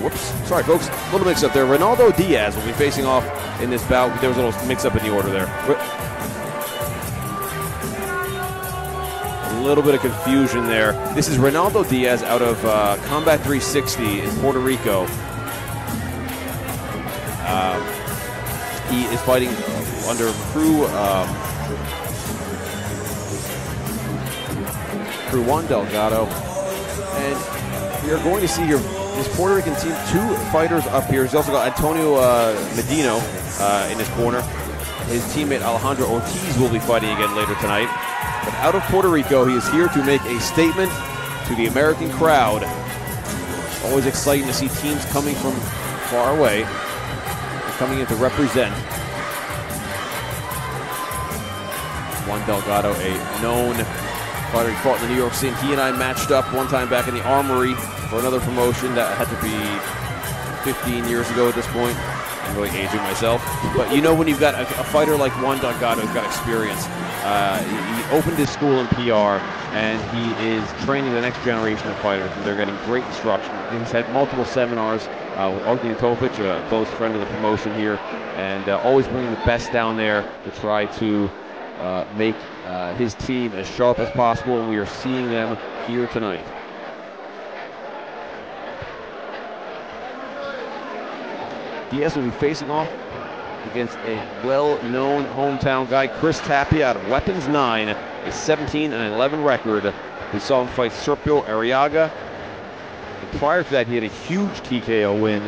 whoops, sorry folks, a little mix up there. Ronaldo Diaz will be facing off in this bout. There was a little mix up in the order there. A little bit of confusion there. This is Ronaldo Diaz out of uh, Combat 360 in Puerto Rico. Um, he is fighting under crew um, crew one Delgado, and are going to see here his Puerto Rican team two fighters up here. He's also got Antonio uh, Medino uh, in his corner. His teammate Alejandro Ortiz will be fighting again later tonight. But out of Puerto Rico, he is here to make a statement to the American crowd. Always exciting to see teams coming from far away, coming in to represent. Juan Delgado, a known fighter. He fought in the New York City. He and I matched up one time back in the Armory for another promotion that had to be 15 years ago at this point. I'm really aging myself. But you know when you've got a, a fighter like Juan Delgado who's got experience. Uh, he, he opened his school in PR, and he is training the next generation of fighters. And they're getting great instruction. He's had multiple seminars uh, with Ognjen Topic, a close friend of the promotion here, and uh, always bringing the best down there to try to uh, make uh, his team as sharp as possible, and we are seeing them here tonight. Diaz will be facing off against a well-known hometown guy, Chris Tapia out of Weapons 9, a 17 and 11 record. We saw him fight Sergio Arriaga. And prior to that, he had a huge TKO win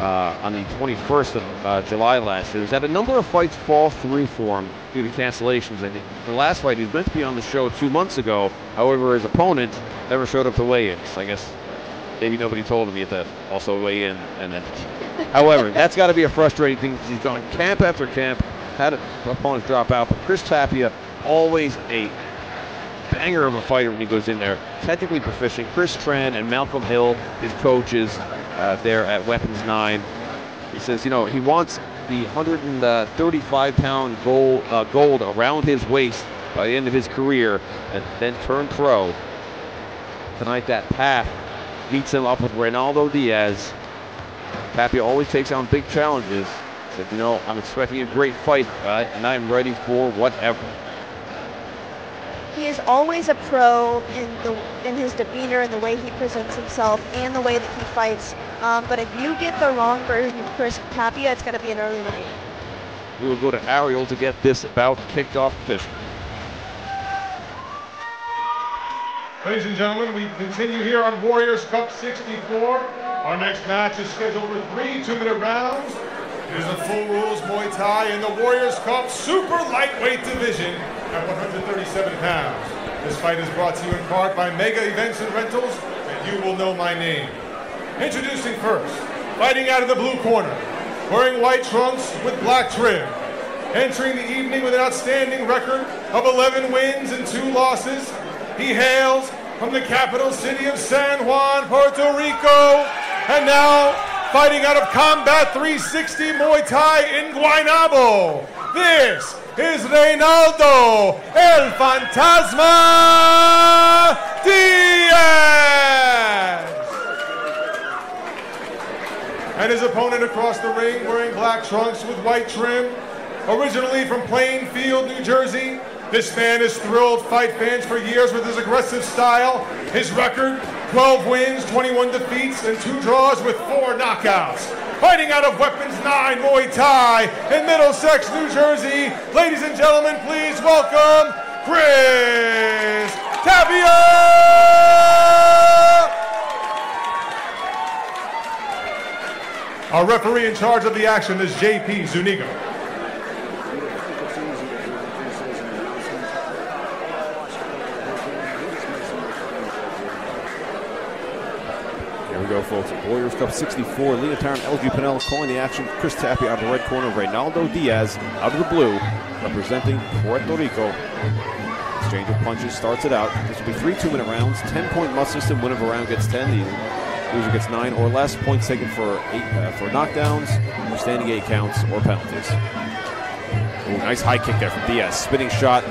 uh, on the 21st of uh, July last year. He's had a number of fights fall through for him due to cancellations. And the last fight, he was meant to be on the show two months ago. However, his opponent never showed up to weigh in. So I guess maybe nobody told him he had to also weigh in. And then, however, that's got to be a frustrating thing. He's gone camp after camp, had opponents drop out. But Chris Tapia, always a banger of a fighter when he goes in there. Technically proficient. Chris Tran and Malcolm Hill, his coaches uh, there at Weapons 9. He says, you know, he wants the 135 pound gold, uh, gold around his waist by the end of his career and then turn pro. Tonight, that path meets him up with Ronaldo Diaz. Tapia always takes on big challenges. Said, you know, I'm expecting a great fight, uh, and I'm ready for whatever. He is always a pro in the in his demeanor and the way he presents himself and the way that he fights. Um, but if you get the wrong version of Chris Tapia, it's going to be an early night. We will go to Ariel to get this bout kicked off officially. Ladies and gentlemen, we continue here on Warriors Cup 64. Our next match is scheduled for three two-minute rounds. It is the full rules Muay Thai in the Warriors Cup Super Lightweight Division at 137 pounds. This fight is brought to you in part by Mega Events and Rentals, and you will know my name. Introducing first, fighting out of the blue corner, wearing white trunks with black trim. Entering the evening with an outstanding record of 11 wins and 2 losses, he hails from the capital city of San Juan, Puerto Rico, and now fighting out of Combat 360 Muay Thai in Guaynabo. This is Reinaldo El Fantasma Diaz. And his opponent across the ring wearing black trunks with white trim, originally from Plainfield, New Jersey. This man has thrilled fight fans for years with his aggressive style. His record 12 wins, 21 defeats, and two draws with four knockouts. Fighting out of Weapons 9 Muay Thai in Middlesex, New Jersey. Ladies and gentlemen, please welcome Chris Tapia! Our referee in charge of the action is JP Zuniga. Here we go, folks. Warriors Cup 64. Lena Tarrant, LG Pinell calling the action. Chris Tapia out of the red corner. Reinaldo Diaz out of the blue, representing Puerto Rico. Exchange of punches starts it out. This will be three two-minute rounds. Ten-point must system. Winner of a round gets ten. The loser gets nine or less. Points taken for eight uh, for knockdowns, or standing eight counts, or penalties. Ooh, nice high kick there from Diaz. Spinning shot.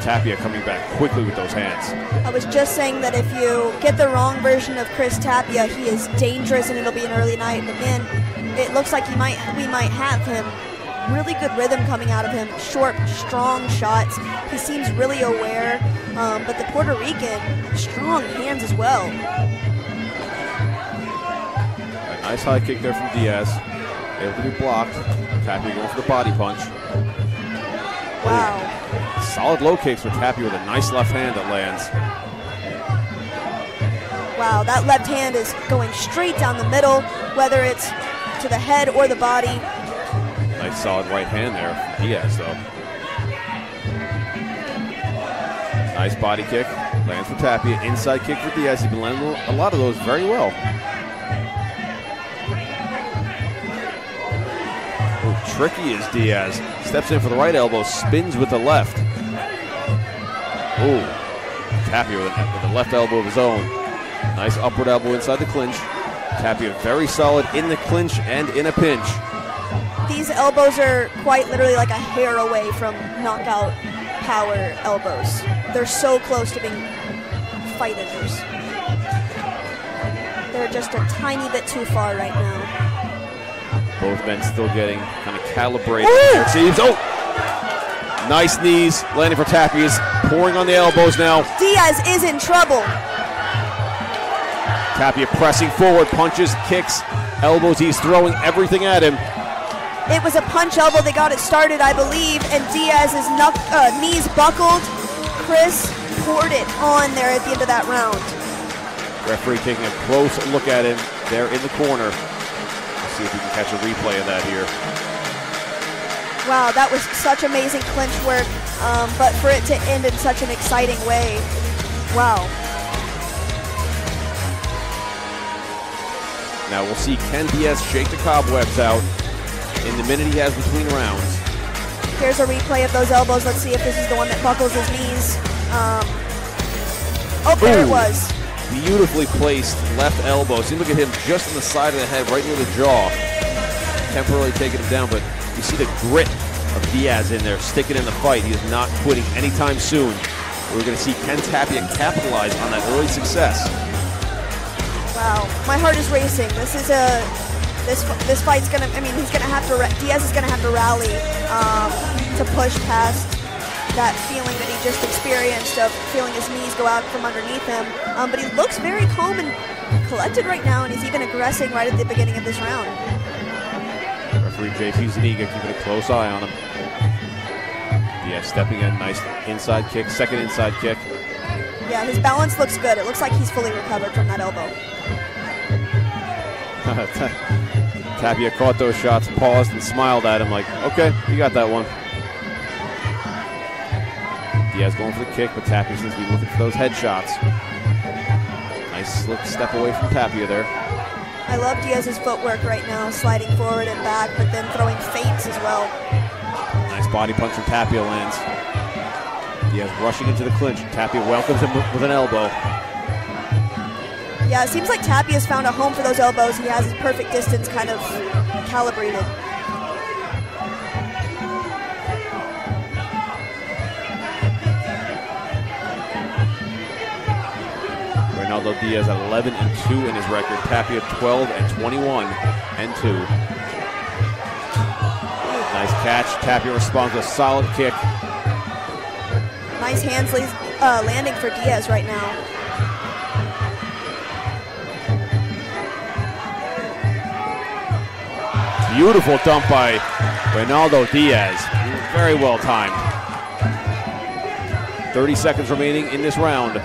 Tapia coming back quickly with those hands. I was just saying that if you get the wrong version of Chris Tapia, he is dangerous and it'll be an early night. But man, it looks like he might we might have him. Really good rhythm coming out of him. Short, strong shots. He seems really aware. Um, but the Puerto Rican, strong hands as well. A nice high kick there from Diaz. Able to be blocked. Tapia going for the body punch. Wow. Solid low kicks with Tapia with a nice left hand that lands. Wow, that left hand is going straight down the middle, whether it's to the head or the body. Nice solid right hand there from Diaz, though. Nice body kick. Lands for Tapia. Inside kick for Diaz. He's been landing a lot of those very well. Tricky is Diaz. Steps in for the right elbow, spins with the left. Ooh, Tapia with, a, with a left elbow of his own. Nice upward elbow inside the clinch. Tapia very solid in the clinch and in a pinch. These elbows are quite literally like a hair away from knockout power elbows. They're so close to being fight enders. They're just a tiny bit too far right now. Both men still getting kind of calibrated. Seems. Oh! Nice knees landing for Tapia's. Pouring on the elbows now. Diaz is in trouble. Tapia pressing forward, punches, kicks, elbows. He's throwing everything at him. It was a punch elbow that got it started, I believe, and Diaz's knuck- uh, knees buckled. Chris poured it on there at the end of that round. Referee taking a close look at him there in the corner. Let's see if we can catch a replay of that here. Wow, that was such amazing clinch work, um, but for it to end in such an exciting way, wow. Now we'll see Ken Diaz shake the cobwebs out in the minute he has between rounds. Here's a replay of those elbows. Let's see if this is the one that buckles his knees. Um, oh, there it was. Beautifully placed left elbow. See, look at him just on the side of the head, right near the jaw. Temporarily taking him down, but you see the grit of Diaz in there, sticking in the fight. He is not quitting anytime soon. We're going to see Ken Tapia capitalize on that early success. Wow, my heart is racing. This is a this this fight's gonna. I mean, he's gonna have to. Diaz is gonna have to rally um, to push past that feeling that he just experienced of feeling his knees go out from underneath him. Um, but he looks very calm and collected right now, and he's even aggressing right at the beginning of this round. Referee JP Zuniga keeping a close eye on him. Diaz stepping in, nice inside kick, second inside kick. Yeah, his balance looks good. It looks like he's fully recovered from that elbow. Tapia caught those shots, paused, and smiled at him like, okay, you got that one. Diaz going for the kick, but Tapia seems to be looking for those headshots. Nice slick step away from Tapia there. I love Diaz's footwork right now, sliding forward and back, but then throwing feints as well. Nice body punch from Tapia lands. Diaz rushing into the clinch. Tapia welcomes him with an elbow. Yeah, it seems like Tapia's found a home for those elbows. He has his perfect distance kind of calibrated. Ronaldo Diaz at 11 and 2 in his record. Tapia 12 and 21 and 2. Nice catch. Tapia responds with a solid kick. Nice hands uh, landing for Diaz right now. Beautiful dump by Ronaldo Diaz. Very well timed. 30 seconds remaining in this round.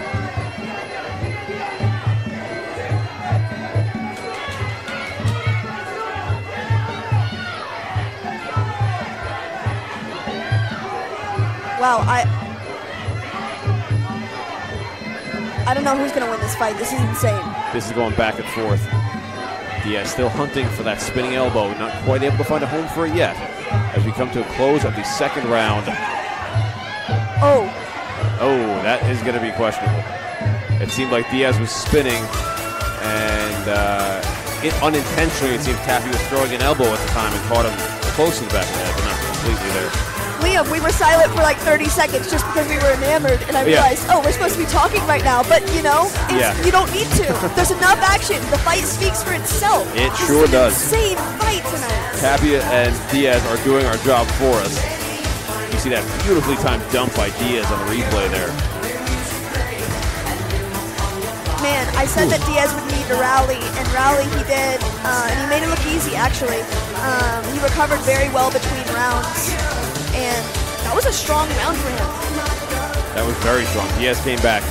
Wow, I I don't know who's gonna win this fight. This is insane. This is going back and forth. Diaz still hunting for that spinning elbow, not quite able to find a home for it yet. As we come to a close of the second round. Oh, Oh, that is going to be questionable. It seemed like Diaz was spinning, and uh, it, unintentionally, it seemed Tapia was throwing an elbow at the time and caught him close to the back of the head, but not completely there. Liam, we were silent for like 30 seconds just because we were enamored, and I Yeah. realized, oh, we're supposed to be talking right now, but you know, Yeah. you don't need to. There's enough action. The fight speaks for itself. It This sure does. Insane fight tonight. Tapia and Diaz are doing our job for us. You see that beautifully timed dump by Diaz on the replay there. Man, I said that Diaz would need to rally, and rally he did, uh, and he made it look easy actually. Um, he recovered very well between rounds, and that was a strong round for him. That was very strong. Diaz came back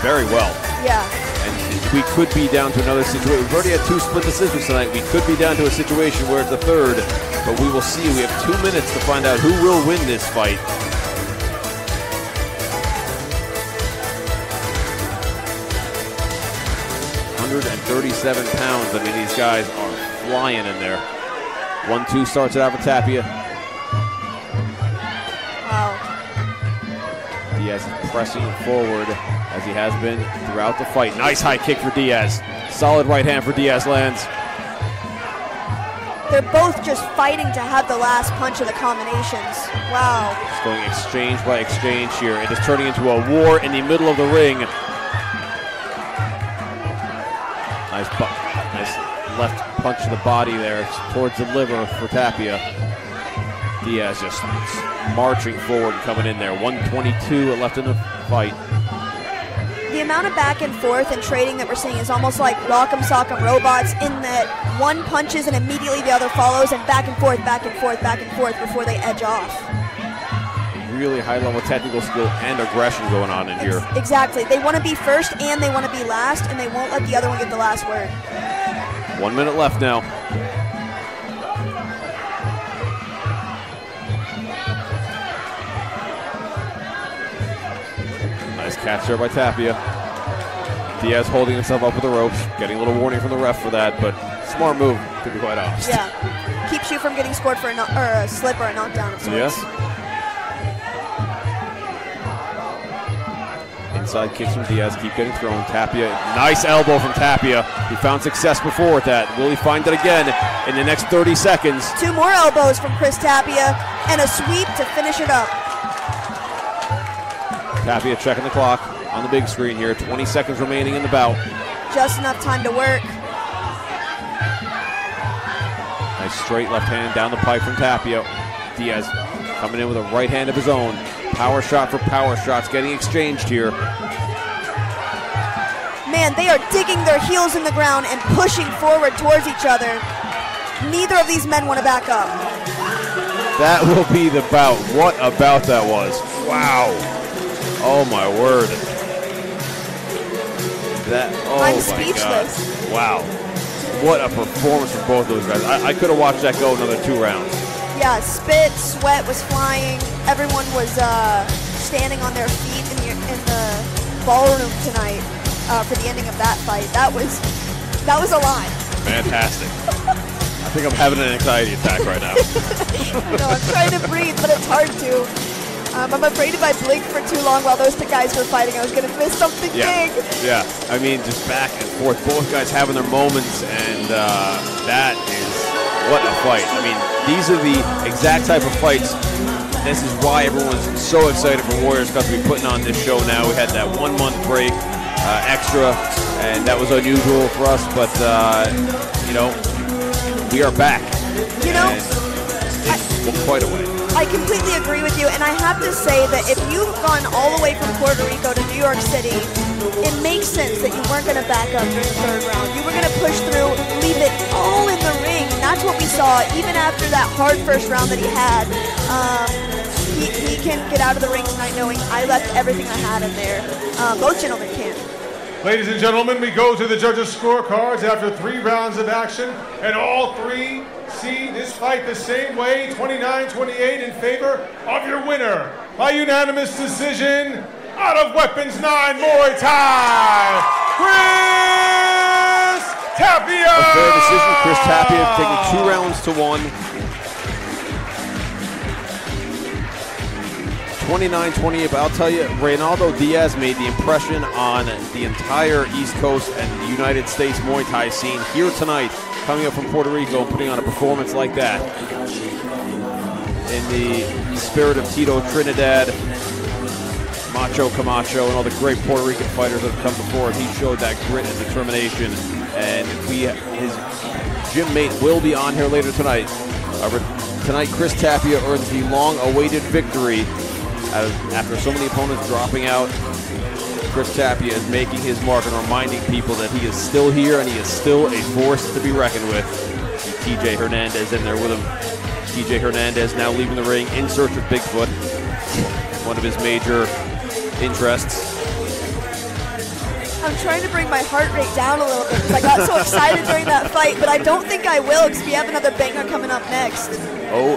very well. Yeah. And we could be down to another situation. We've already had two split decisions tonight. We could be down to a situation where it's the third, but we will see. We have two minutes to find out who will win this fight. Hundred and thirty-seven pounds. I mean, these guys are flying in there. One-two starts it out for Tapia. Diaz is pressing forward as he has been throughout the fight. Nice high kick for Diaz. Solid right hand for Diaz lands. They're both just fighting to have the last punch of the combinations. Wow. It's going exchange by exchange here. It is turning into a war in the middle of the ring. Nice, nice left punch to the body there towards the liver for Tapia. Diaz just marching forward, coming in there. 122 left in the fight. The amount of back and forth and trading that we're seeing is almost like Rock'em Sock'em Robots in that one punches and immediately the other follows and back and forth, back and forth, back and forth before they edge off. Really high level technical skill and aggression going on in here. Exactly. They want to be first and they want to be last and they won't let the other one get the last word. One minute left now. Catch there by Tapia. Diaz holding himself up with the ropes, getting a little warning from the ref for that, but smart move, to be quite honest. Yeah. Keeps you from getting scored for a, no- or a slip or a knockdown of sorts. Yes. Inside kicks from Diaz keep getting thrown. Tapia, nice elbow from Tapia. He found success before with that. Will he find it again in the next 30 seconds? Two more elbows from Chris Tapia and a sweep to finish it up. Tapia checking the clock on the big screen here. 20 seconds remaining in the bout. Just enough time to work. Nice straight left hand down the pipe from Tapia. Diaz coming in with a right hand of his own. Power shot for power shots getting exchanged here. Man, they are digging their heels in the ground and pushing forward towards each other. Neither of these men want to back up. That will be the bout. What a bout that was. Wow. Oh my word. That oh I'm my speechless. God. Wow. What a performance from both those guys. I, I could have watched that go another two rounds. Yeah, spit, sweat was flying. Everyone was uh, standing on their feet in the, in the ballroom tonight uh, for the ending of that fight. That was that was a lot. Fantastic. I think I'm having an anxiety attack right now. No, I'm trying to breathe, but it's hard to. Um, I'm afraid if I blink for too long while those two guys were fighting, I was going to miss something Yeah, big. yeah. I mean, just back and forth. Both guys having their moments, and uh, that is what a fight. I mean, these are the exact type of fights. This is why everyone's so excited for Warriors Cup to be putting on this show now. We had that one month break uh, extra, and that was unusual for us. But uh, you know, we are back. You know, it's quite a way. I completely agree with you, and I have to say that if you've gone all the way from Puerto Rico to New York City, it makes sense that you weren't going to back up during the third round. You were going to push through, leave it all in the ring. And that's what we saw, even after that hard first round that he had. Um, he, he can get out of the ring tonight knowing I left everything I had in there. Uh, both gentlemen can. Ladies and gentlemen, we go to the judges' scorecards after three rounds of action, and all three see this fight the same way 29 28 in favor of your winner by unanimous decision out of Weapons 9 Muay Thai, Chris Tapia! A fair decision. Chris Tapia taking two rounds to one. 29-28, but I'll tell you, Reinaldo Diaz made the impression on the entire East Coast and United States Muay Thai scene here tonight, coming up from Puerto Rico and putting on a performance like that. in the spirit of Tito Trinidad, Macho Camacho, and all the great Puerto Rican fighters that have come before him. He showed that grit and determination, and we his gym mate will be on here later tonight. Uh, tonight, Chris Tapia earns the long-awaited victory after so many opponents dropping out. Chris Tapia is making his mark and reminding people that he is still here and he is still a force to be reckoned with. TJ Hernandez in there with him. TJ Hernandez now leaving the ring in search of Bigfoot, one of his major interests. I'm trying to bring my heart rate down a little bit because I got so excited during that fight, but I don't think I will because we have another banger coming up next. Oh.